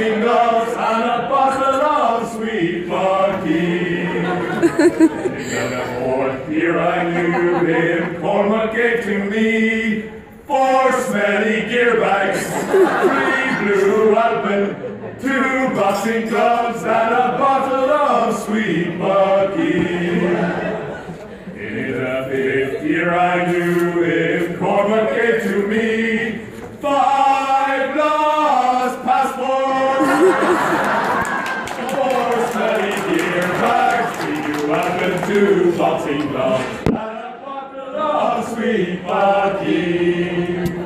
boxing gloves, and a bottle of sweet monkey. in the fourth year I knew him, Cormac gave to me four smelly gear bags, three blue Alpen, two boxing gloves, and a four smelly gear bags, three new weapons, two boxing gloves, and a bottle of sweet vodka.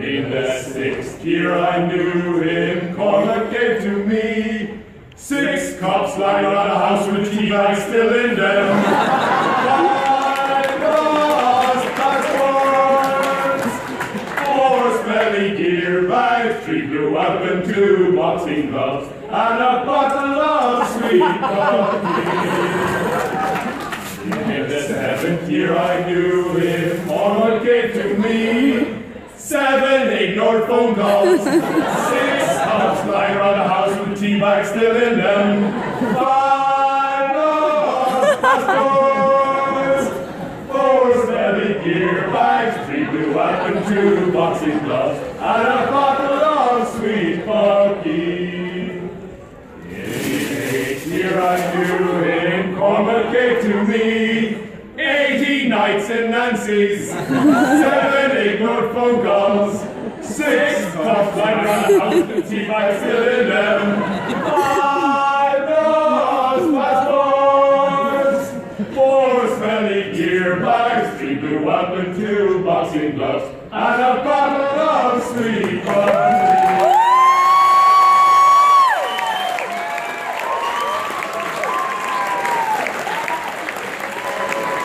In the sixth year I knew him, Cormac gave to me six cups lying around the house with tea bags still in them. Three blue up and two boxing gloves, and a bottle of sweet coffee. In the seventh year I knew him, Cormac gave to me. Seven ignored phone calls, six cups lying around the house with tea bags still in them, five lost passports, four smelly gear bags, three blue up and two boxing gloves, You in do inculcate to me. Eighty knights and nancies, seven ignored phone calls, six puffs I ran out of tea by still in them. Blue up two boxing gloves and a bottle of sweet coffee.